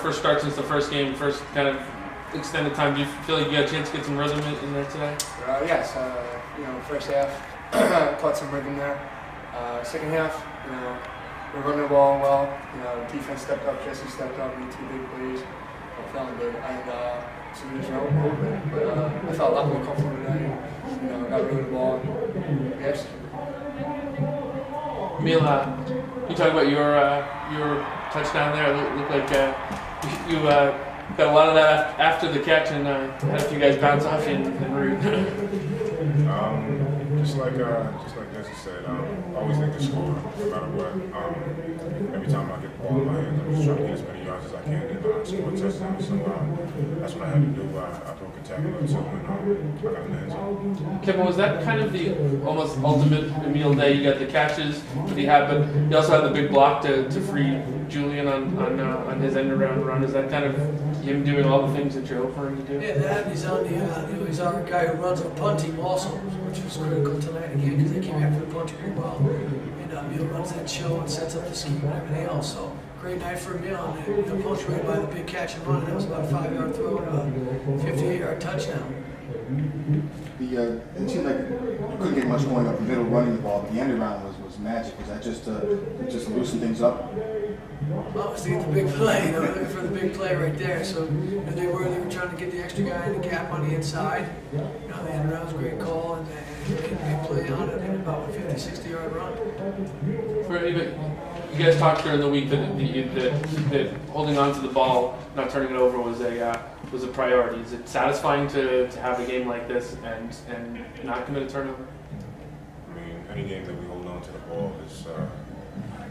first start since the first game, first kind of extended time. Do you feel like you got a chance to get some rhythm in, there today? Uh, yes, uh, you know, first half caught some rhythm there. Uh, second half, you know, we're running the ball well. You know, defense stepped up, Jesse stepped up, made two big plays. I'm feeling good. And uh, so we just rolled over it. But uh, I felt a lot more comfortable today. You know, got rid of the ball. We executed. Emil, uh, you talk about your uh, your touchdown there. It looked, looked like uh, you uh, got a lot of that after the catch and uh, had a few guys bounce off you and, root. Um, just like uh, just like Jesse said, um, I always think to score no matter what. Um, every time I get the ball in my hands, I'm just trying to get can and uh, score. So um, that's what I had to do. Uh, I broke a tackle or two and um, I got in the end zone. Kevin, was that kind of the almost ultimate Emil day? You got the catches that he had, but you also had the big block to, to free Julian on on, uh, on his end around run. Is that kind of him doing all the things that you're hoping for him to do? Yeah, that he's on the, uh, you know, he's our guy who runs our punt team also, which was critical tonight again because they came after the punt pretty well. And uh, Emil runs that show and sets up the scheme and everything else. So great night for Emil. And uh, the punch right by the big catch and run. That was about a five yard throw and a 58 yard touchdown. The, uh, it seemed like you couldn't get much going up the middle running the ball, but the end around was, was magic. Was that just uh, just to loosen things up? Oh, it's the big play, you know, looking for the big play right there. So you know, they were they were trying to get the extra guy in the gap on the inside. You know, the end around was a great call and, and they made a big play on it. They had about a 50, 60 yard run. For even, you guys talked during the week that, that, that, that holding on to the ball, not turning it over, was a uh, was a priority. Is it satisfying to, to have a game like this and and not commit a turnover? I mean, any game that we hold on to the ball is uh,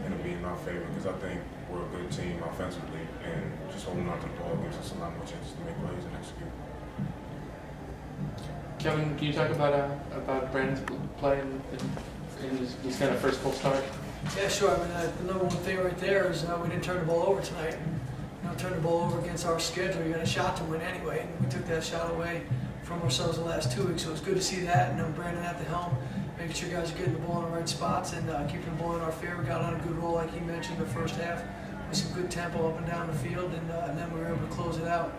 going to be in our favor because I think we're a good team offensively, and just holding on to the ball gives us a lot more chances to make plays and execute. Kevin, can you talk about uh, about Brandon's play in, in, in his, his kind of first full start? Yeah, sure. I mean, uh, the number one thing right there is uh, we didn't turn the ball over tonight. You know, turn the ball over against our schedule. You got a shot to win anyway, and we took that shot away from ourselves the last two weeks. So it's good to see that. And um, Brandon at the helm, making sure guys are getting the ball in the right spots and uh, keeping the ball in our favor. Got on a good roll, like he mentioned, the first half with some good tempo up and down the field, and, uh, and then we were able to close it out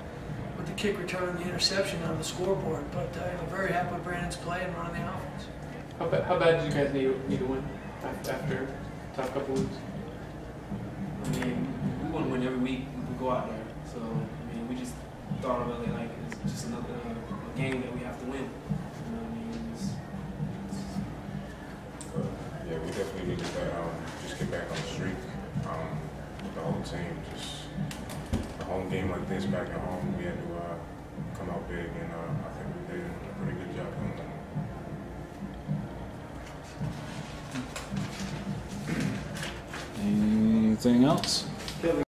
with the kick return and the interception on the scoreboard. But uh, know, very happy with Brandon's play and running the offense. How, ba- how bad did you guys need, need to win after, tough couple weeks? I mean, we want to win every week we go out there. So, I mean, we just thought of it like it's just another uh, game that we have to win. You know what I mean? It's, it's, But yeah, we definitely needed to um, just get back on the streak. Um, the whole team, just a home game like this back at home, we had to uh, come out big, and uh, I think we did a pretty good job doing that. Anything else?